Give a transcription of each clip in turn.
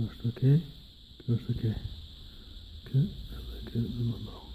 Just okay. Just okay. Okay, get.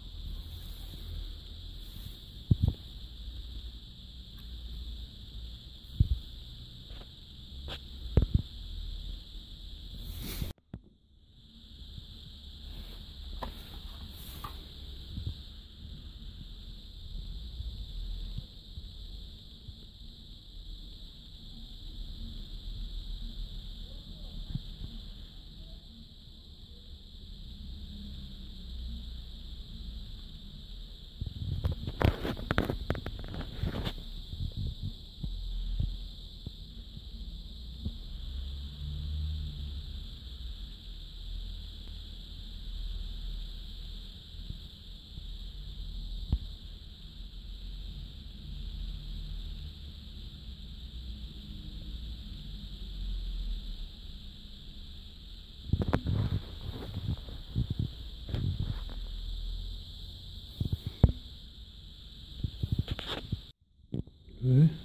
Okay.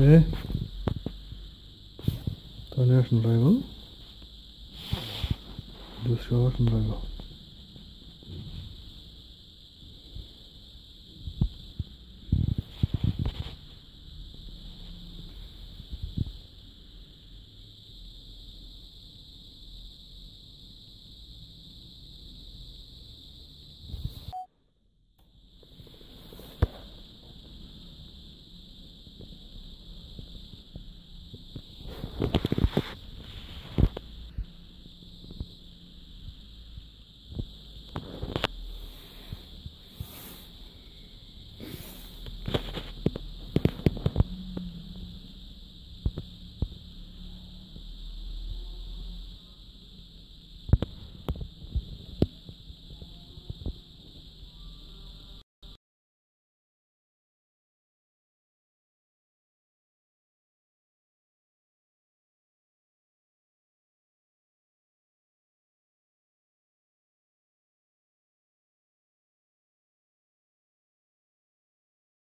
Okay. Dann erst ein Level. Das